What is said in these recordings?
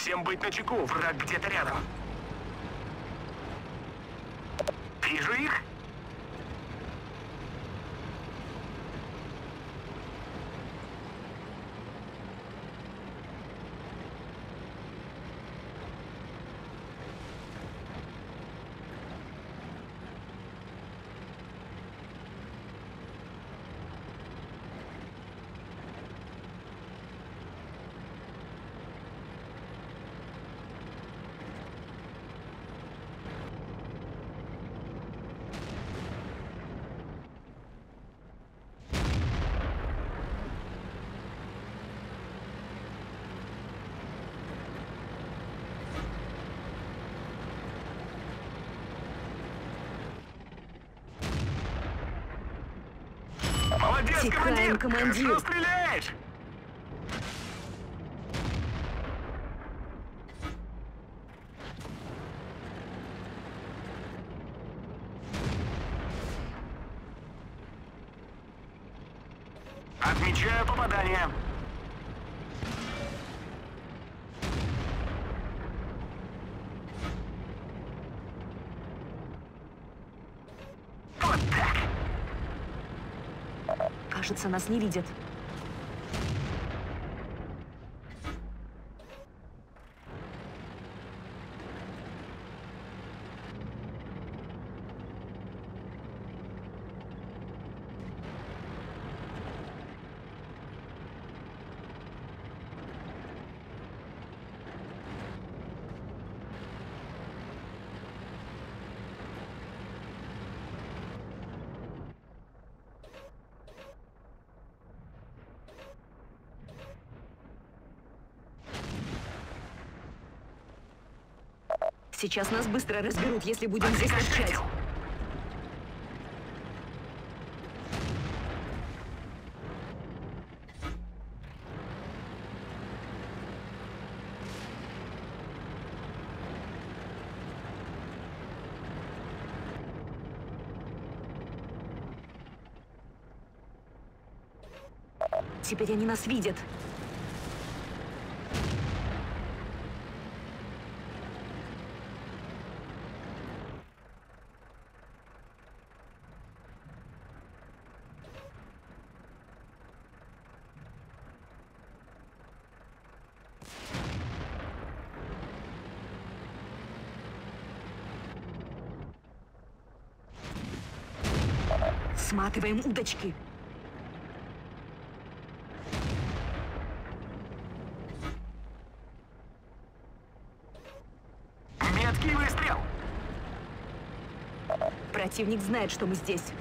Всем быть начеку, враг где-то рядом. Вижу их. Молодец, Секаем, командир! командир. Хорошо стреляешь! Отмечаю попадание. Вот так. Кажется, нас не видят. Сейчас нас быстро разберут, если будем здесь торчать. Теперь они нас видят. Сматываем удочки. Меткий выстрел. Противник знает, что мы здесь.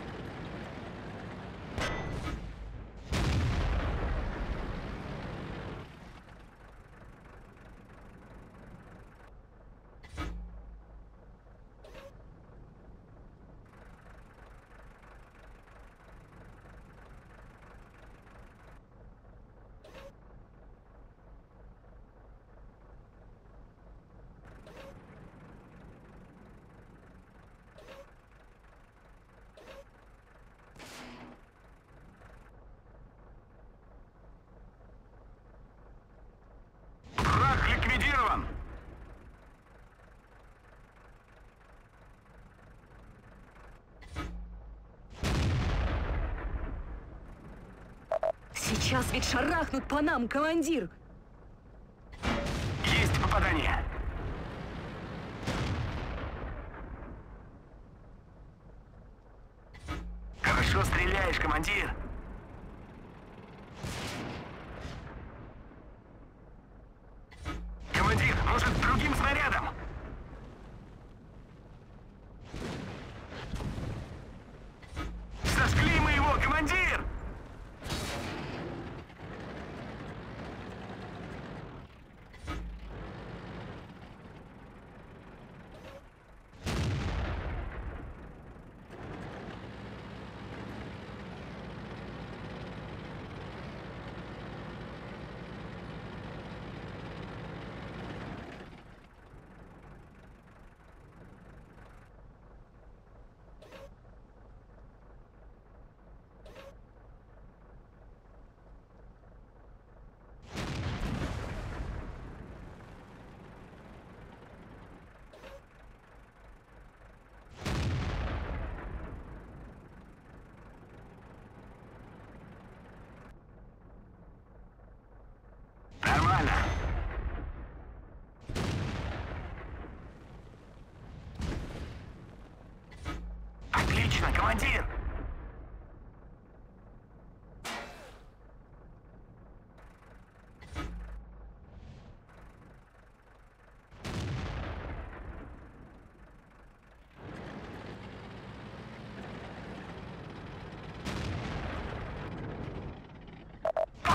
Враг ликвидирован. Сейчас ведь шарахнут по нам, командир! Есть попадание. Хорошо стреляешь, командир.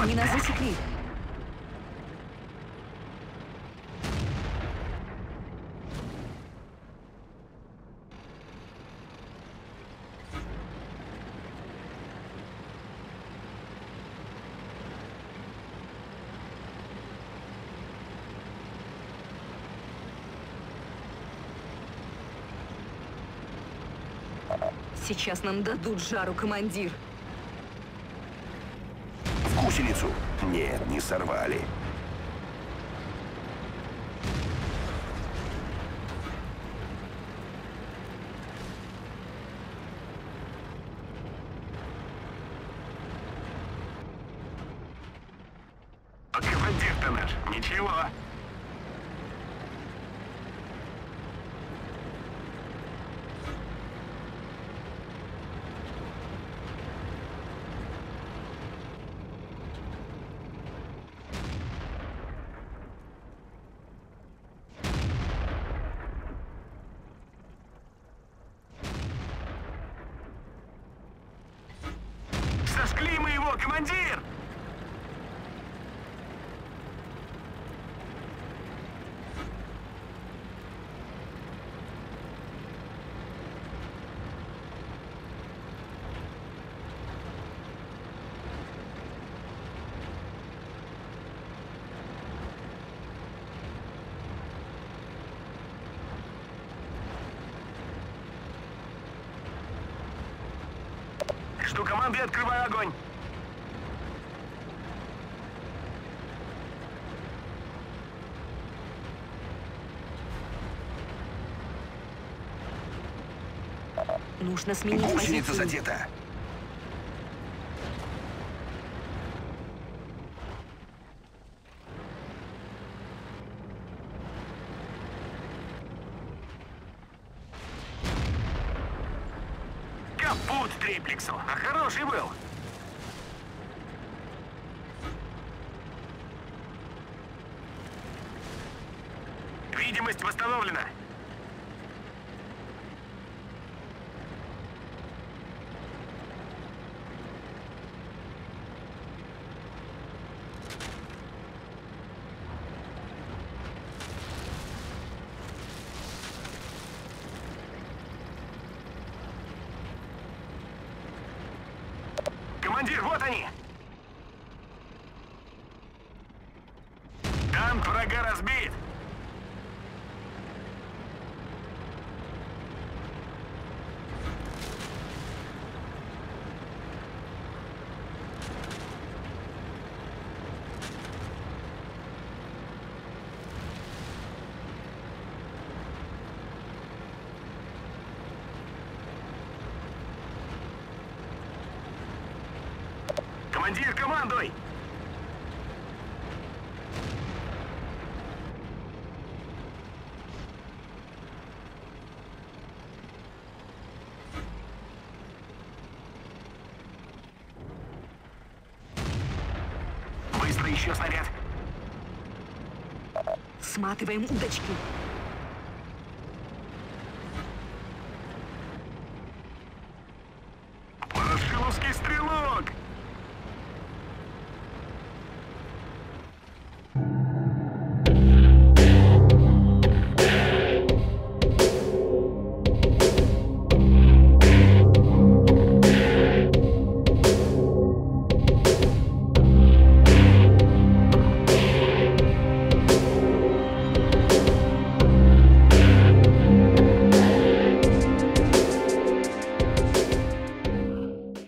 Они нас засекли. Сейчас нам дадут жару, командир. Гусеницу? Нет, не сорвали. Командир-то наш, ничего. Его, командир! Жду команды и огонь. Нужно сменить Гусеница позицию. задета. Капут триплексу. А хороший был. Видимость восстановлена. Командир, вот они! Командуй! Быстро еще снаряд. Сматываем удочки.